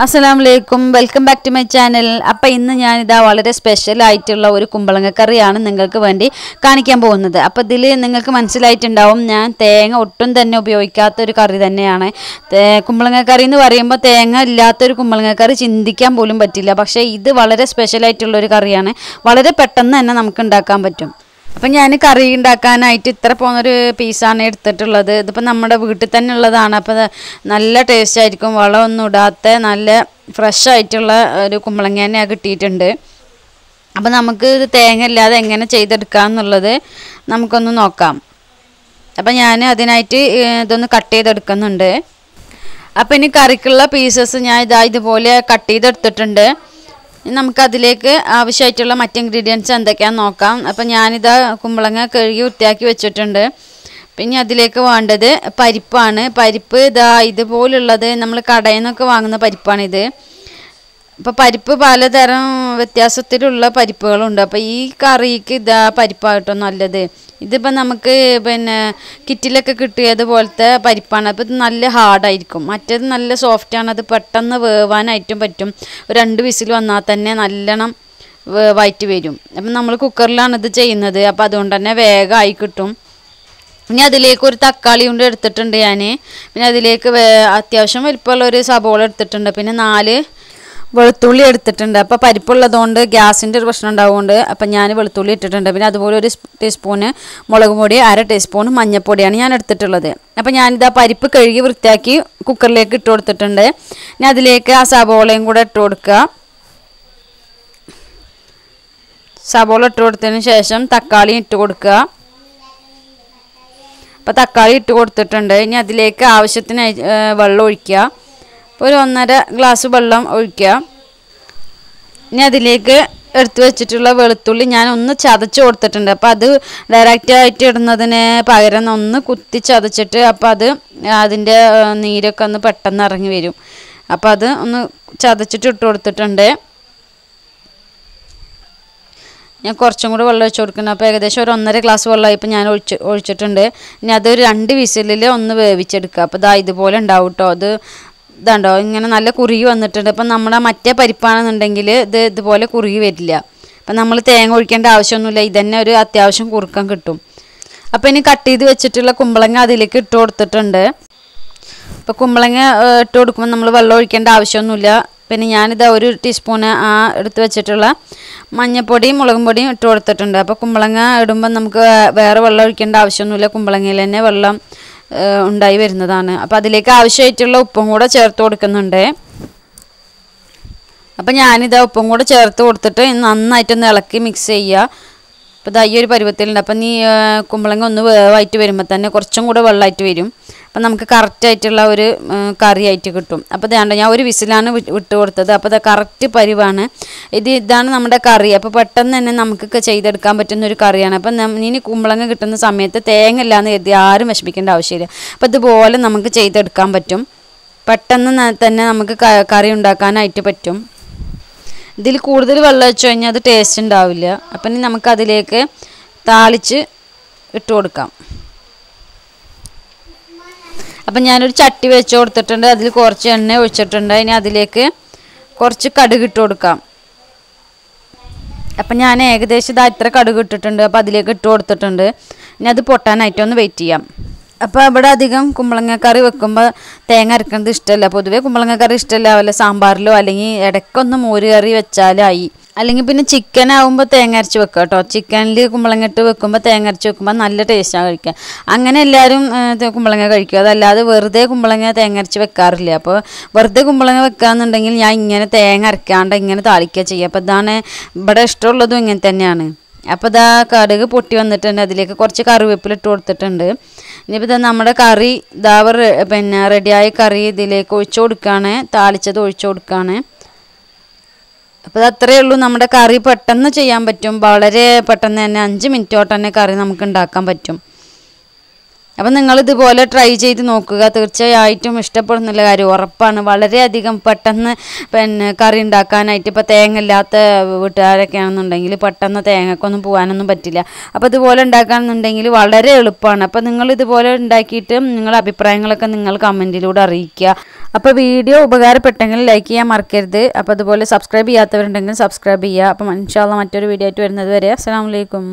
അസ്സലാം വലൈക്കും welcome back to my channel. അപ്പം ഇന്ന് ഞാനിതാ വളരെ സ്പെഷ്യൽ ആയിട്ടുള്ള ഒരു കുമ്പളങ്ങ കറിയാണ് നിങ്ങൾക്ക് വേണ്ടി കാണിക്കാൻ പോകുന്നത്. അപ്പോൾ ഇതിൽ നിങ്ങൾക്ക് മനസ്സിലായിട്ടുണ്ടാവും ഞാൻ തേങ്ങ ഒട്ടും തന്നെ ഉപയോഗിക്കാത്ത ഒരു കറി തന്നെയാണ്. കുമ്പളങ്ങ കറി എന്ന് പറയുമ്പോൾ തേങ്ങ ഇല്ലാത്തൊരു കുമ്പളങ്ങ കറി ചിന്തിക്കാൻ പോലും പറ്റില്ല. പക്ഷേ ഇത് വളരെ സ്പെഷ്യൽ ആയിട്ടുള്ള ഒരു കറിയാണ്. വളരെ പെട്ടെന്ന് തന്നെ നമുക്ക് ഉണ്ടാക്കാൻ പറ്റും. അപ്പം ഞാൻ കറി ഉണ്ടാക്കാനായിട്ട് ഇത്ര പോകുന്നൊരു പീസാണ് എടുത്തിട്ടുള്ളത്. ഇതിപ്പോൾ നമ്മുടെ വീട്ടിൽ തന്നെ ഉള്ളതാണ്. അപ്പോൾ നല്ല ടേസ്റ്റ് ആയിരിക്കും. വളമൊന്നും ഇടാത്ത നല്ല ഫ്രഷ് ആയിട്ടുള്ള ഒരു കുമ്പളങ്ങ കിട്ടിയിട്ടുണ്ട്. അപ്പോൾ നമുക്ക് തേങ്ങ ഇല്ലാതെ എങ്ങനെ ചെയ്തെടുക്കാം എന്നുള്ളത് നമുക്കൊന്ന് നോക്കാം. അപ്പം ഞാൻ അതിനായിട്ട് ഇതൊന്ന് കട്ട് ചെയ്തെടുക്കുന്നുണ്ട്. അപ്പം ഇനി കറിക്കുള്ള പീസസ് ഞാൻ ഇതാ ഇതുപോലെ കട്ട് ചെയ്തെടുത്തിട്ടുണ്ട്. നമുക്കതിലേക്ക് ആവശ്യമായിട്ടുള്ള മറ്റ് ഇൻഗ്രീഡിയൻസ് എന്തൊക്കെയാണെന്ന് നോക്കാം. അപ്പം ഞാനിത് കുമ്പളങ്ങ കഴുകി വൃത്തിയാക്കി വെച്ചിട്ടുണ്ട്. പിന്നെ അതിലേക്ക് വേണ്ടത് പരിപ്പാണ്. പരിപ്പ് ഇതാ ഇതുപോലുള്ളത് നമ്മൾ കടയിൽ നിന്നൊക്കെ വാങ്ങുന്ന പരിപ്പാണിത്. അപ്പോൾ പരിപ്പ് പലതരം വ്യത്യാസത്തിലുള്ള പരിപ്പുകളുണ്ട്. അപ്പോൾ ഈ കറിക്ക് ഇതാ പരിപ്പായിട്ടോ നല്ലത്. ഇതിപ്പോൾ നമുക്ക് പിന്നെ കിറ്റിലൊക്കെ കിട്ടിയതുപോലത്തെ പരിപ്പാണ്. അപ്പോൾ ഇത് നല്ല ഹാർഡായിരിക്കും മറ്റേത് നല്ല സോഫ്റ്റാണ് അത് പെട്ടെന്ന് വേവാനായിട്ടും പറ്റും. രണ്ട് വിസിൽ വന്നാൽ തന്നെ നല്ലോണം വേവായിട്ട് വരും. അപ്പം നമ്മൾ കുക്കറിലാണ് ഇത് ചെയ്യുന്നത്. അപ്പോൾ അതുകൊണ്ട് തന്നെ വേഗമായി കിട്ടും. ഇനി അതിലേക്ക് ഒരു തക്കാളി കൊണ്ട് എടുത്തിട്ടുണ്ട് ഞാൻ പിന്നെ അതിലേക്ക് അത്യാവശ്യം വലിപ്പമുള്ള ഒരു സബോള എടുത്തിട്ടുണ്ട്. പിന്നെ നാല് വെളുത്തുള്ളി എടുത്തിട്ടുണ്ട്. അപ്പോൾ പരിപ്പുള്ളതുകൊണ്ട് ഗ്യാസിന്റെ ഒരു പ്രശ്നം ഉണ്ടാവുകൊണ്ട് അപ്പം ഞാൻ വെളുത്തുള്ളി ഇട്ടിട്ടുണ്ട്. പിന്നെ അതുപോലെ ഒരു ടീസ്പൂണ് മുളക് പൊടി അര ടീസ്പൂൺ മഞ്ഞൾപ്പൊടിയാണ് ഞാൻ എടുത്തിട്ടുള്ളത്. അപ്പോൾ ഞാനിതാ പരിപ്പ് കഴുകി വൃത്തിയാക്കി കുക്കറിലേക്ക് ഇട്ട് കൊടുത്തിട്ടുണ്ട്. ഇനി അതിലേക്ക് ആ സബോളയും കൂടെ ഇട്ട് കൊടുക്കുക. സബോള ഇട്ട് കൊടുത്തതിന് ശേഷം തക്കാളി ഇട്ട് കൊടുക്കുക. അപ്പോൾ തക്കാളി ഇട്ട് കൊടുത്തിട്ടുണ്ട്. ഇനി അതിലേക്ക് ആവശ്യത്തിന് വെള്ളം ഒഴിക്കുക. ഒരു ഒന്നര ഗ്ലാസ് വെള്ളം ഒഴിക്കുക. ഇനി അതിലേക്ക് എടുത്തു വെച്ചിട്ടുള്ള വെളുത്തുള്ളി ഞാൻ ഒന്ന് ചതച്ച് കൊടുത്തിട്ടുണ്ട്. അപ്പോൾ അത് ഡയറക്റ്റ് ആയിട്ട് ഇടുന്നതിന് പകരം ഒന്ന് കുത്തി ചതച്ചിട്ട് അപ്പോൾ അത് അതിന്റെ നീരൊക്കെ ഒന്ന് പെട്ടെന്ന് ഇറങ്ങി വരും. അപ്പോൾ അത് ഒന്ന് ചതച്ചിട്ട് ഇട്ട് കൊടുത്തിട്ടുണ്ട്. ഞാൻ കുറച്ചും കൂടി വെള്ളം ഒഴിച്ച് കൊടുക്കുന്നു അപ്പോൾ ഏകദേശം ഒരു ഒന്നര ഗ്ലാസ് വെള്ളമായി ഇപ്പോൾ ഞാൻ ഒഴിച്ച് ഒഴിച്ചിട്ടുണ്ട്. ഇനി അതൊരു രണ്ട് വിസിലിൽ ഒന്ന് വേവിച്ചെടുക്കുക. അപ്പോൾ ഇതാ ഇതുപോലെ ഉണ്ടാവും കേട്ടോ അത് ഇതാണ്ടോ ഇങ്ങനെ നല്ല കുറുകി വന്നിട്ടുണ്ട്. അപ്പം നമ്മുടെ മറ്റേ പരിപ്പാണെന്നുണ്ടെങ്കിൽ ഇത് ഇതുപോലെ കുറുകി വരില്ല. അപ്പം നമ്മൾ തേങ്ങ ഒഴിക്കേണ്ട ആവശ്യമൊന്നുമില്ല. ഇതന്നെ ഒരു അത്യാവശ്യം കുറുക്കാൻ കിട്ടും. അപ്പോൾ ഇനി കട്ട് ചെയ്ത് വെച്ചിട്ടുള്ള കുമ്പളങ്ങ അതിലേക്ക് ഇട്ട് കൊടുത്തിട്ടുണ്ട്. അപ്പം കുമ്പളങ്ങ ഇട്ട് കൊടുക്കുമ്പോൾ നമ്മൾ വെള്ളം ഒഴിക്കേണ്ട ആവശ്യമൊന്നുമില്ല. പിന്നെ ഞാനിത് ഒരു ടീസ്പൂണ് ആ എടുത്ത് വെച്ചിട്ടുള്ള മഞ്ഞപ്പൊടിയും മുളകും പൊടിയും ഇട്ട് കൊടുത്തിട്ടുണ്ട്. അപ്പോൾ കുമ്പളങ്ങ ഇടുമ്പോൾ നമുക്ക് വേറെ വെള്ളം ഒഴിക്കേണ്ട ആവശ്യമൊന്നുമില്ല. കുമ്പളങ്ങയിൽ തന്നെ വെള്ളം ഉണ്ടായി വരുന്നതാണ്. അപ്പോൾ അതിലേക്ക് ആവശ്യമായിട്ടുള്ള ഉപ്പും കൂടെ ചേർത്ത് കൊടുക്കുന്നുണ്ട്. അപ്പം ഞാനിത് ഉപ്പും കൂടെ ചേർത്ത് കൊടുത്തിട്ട് നന്നായിട്ടൊന്ന് ഇളക്കി മിക്സ് ചെയ്യുക അപ്പോൾ ഇതായി ഒരു പരുവത്തിലുണ്ട്. അപ്പം നീ കുമ്പളങ്ങ ഒന്ന് വേവായിട്ട് വരുമ്പോൾ തന്നെ കുറച്ചും കൂടെ വെള്ളമായിട്ട് വരും. അപ്പം നമുക്ക് കറക്റ്റായിട്ടുള്ള ഒരു കറി കറിയായിട്ട് കിട്ടും. അപ്പോൾ ഇതാണ്ട് ഞാൻ ഒരു വിസിലാണ് വിട്ട് കൊടുത്തത്. അപ്പോൾ ഇത് കറക്റ്റ് പരിവാണ്. ഇത് ഇതാണ് നമ്മുടെ കറി. അപ്പോൾ പെട്ടെന്ന് തന്നെ നമുക്കൊക്കെ ചെയ്തെടുക്കാൻ പറ്റുന്ന ഒരു കറിയാണ്. അപ്പം ഇനി കുമ്പളങ്ങ കിട്ടുന്ന സമയത്ത് തേങ്ങ ഇല്ലാന്ന് കരുതി ആരും വിഷമിക്കേണ്ട ആവശ്യമില്ല. അപ്പോൾ ഇതുപോലെ നമുക്ക് ചെയ്തെടുക്കാൻ പറ്റും. പെട്ടെന്ന് തന്നെ നമുക്ക് കറി ഉണ്ടാക്കാനായിട്ട് പറ്റും. ഇതിൽ കൂടുതൽ വെള്ളം വെച്ച് കഴിഞ്ഞാൽ അത് ടേസ്റ്റ് ഉണ്ടാവില്ല. അപ്പം ഇനി നമുക്ക് അതിലേക്ക് താളിച്ച് ഇട്ട് കൊടുക്കാം. അപ്പം ഞാനൊരു ചട്ടി വെച്ച് കൊടുത്തിട്ടുണ്ട്. അതിൽ കുറച്ച് എണ്ണ ഒഴിച്ചിട്ടുണ്ട്. ഇനി അതിലേക്ക് കുറച്ച് കടുക് ഇട്ട് കൊടുക്കാം. അപ്പം ഞാൻ ഏകദേശം ഇതാ ഇത്ര കടുക് ഇട്ടിട്ടുണ്ട്. അപ്പോൾ അതിലേക്ക് ഇട്ട് കൊടുത്തിട്ടുണ്ട്. ഇനി അത് പൊട്ടാനായിട്ട് ഒന്ന് വെയിറ്റ് ചെയ്യാം. അപ്പോൾ ഇവിടെ അധികം കുമ്പളങ്ങ കറി വെക്കുമ്പോൾ തേങ്ങ അരക്കുന്നത് ഇഷ്ടമല്ല പൊതുവേ കുമ്പളങ്ങ കറി ഇഷ്ടമല്ല വല്ല സാമ്പാറിലോ അല്ലെങ്കിൽ ഇടയ്ക്കൊന്ന് മോര് കറി വെച്ചാലായി. അല്ലെങ്കിൽ പിന്നെ ചിക്കൻ ആകുമ്പോൾ തേങ്ങ അരച്ച് വെക്കുക കേട്ടോ. ചിക്കനിൽ കുമ്പളങ്ങിട്ട് വെക്കുമ്പോൾ തേങ്ങ അരച്ച് വെക്കുമ്പോൾ നല്ല ടേസ്റ്റാണ് കഴിക്കുക അങ്ങനെ എല്ലാവരും കുമ്പളങ്ങ കഴിക്കുക അതല്ലാതെ വെറുതെ കുമ്പളങ്ങ തേങ്ങ അരച്ച് വെക്കാറില്ല. അപ്പോൾ വെറുതെ കുമ്പളങ്ങ വെക്കുകയെന്നുണ്ടെങ്കിൽ ഞാൻ ഇങ്ങനെ തേങ്ങ അരക്കാണ്ട് ഇങ്ങനെ താളിക്കുക ചെയ്യുക അപ്പോൾ ഇതാണ് ഇവിടെ ഇഷ്ടമുള്ളതും ഇങ്ങനെ തന്നെയാണ്. അപ്പോൾ ഇതാ കടുക് പൊട്ടി വന്നിട്ടുണ്ട്. അതിലേക്ക് കുറച്ച് കറിവേപ്പില ഇട്ട് കൊടുത്തിട്ടുണ്ട്. ഇനിയിപ്പോൾ ഇതാ നമ്മുടെ കറി ഇതാ റെ- പിന്നെ റെഡിയായ കറി ഇതിലേക്ക് ഒഴിച്ചു കൊടുക്കുകയാണ് താളിച്ചത് ഒഴിച്ചു കൊടുക്കുകയാണ് അപ്പോൾ അത്രയേ ഉള്ളൂ. നമ്മുടെ കറി പെട്ടെന്ന് ചെയ്യാൻ പറ്റും. വളരെ പെട്ടെന്ന് തന്നെ അഞ്ച് മിനിറ്റ് തൊട്ട് തന്നെ കറി നമുക്ക് ഉണ്ടാക്കാൻ പറ്റും. അപ്പം നിങ്ങൾ ഇതുപോലെ ട്രൈ ചെയ്ത് നോക്കുക. തീർച്ചയായിട്ടും ഇഷ്ടപ്പെടുന്നുള്ള കാര്യം ഉറപ്പാണ്. വളരെയധികം പെട്ടെന്ന് പിന്നെ കറി ഉണ്ടാക്കാനായിട്ട് ഇപ്പോൾ തേങ്ങ ഇല്ലാത്ത വീട്ടുകാരൊക്കെ ആണെന്നുണ്ടെങ്കിൽ പെട്ടെന്ന് തേങ്ങക്കൊന്നും പോകാനൊന്നും പറ്റില്ല. അപ്പോൾ ഇതുപോലെ ഉണ്ടാക്കാമെന്നുണ്ടെങ്കിൽ വളരെ എളുപ്പമാണ്. അപ്പോൾ നിങ്ങൾ ഇതുപോലെ ഉണ്ടാക്കിയിട്ട് നിങ്ങളുടെ അഭിപ്രായങ്ങളൊക്കെ നിങ്ങൾ കമന്റിലൂടെ അറിയിക്കുക. അപ്പോൾ വീഡിയോ ഉപകാരപ്പെട്ടെങ്കിൽ ലൈക്ക് ചെയ്യാൻ മറക്കരുത്. അപ്പോൾ അതുപോലെ സബ്സ്ക്രൈബ് ചെയ്യാത്തവരുണ്ടെങ്കിൽ സബ്സ്ക്രൈബ് ചെയ്യുക. അപ്പം മനുഷ്യ മറ്റൊരു വീഡിയോ ആയിട്ട് വരുന്നത് വരെ. അസ്സാം വലൈക്കും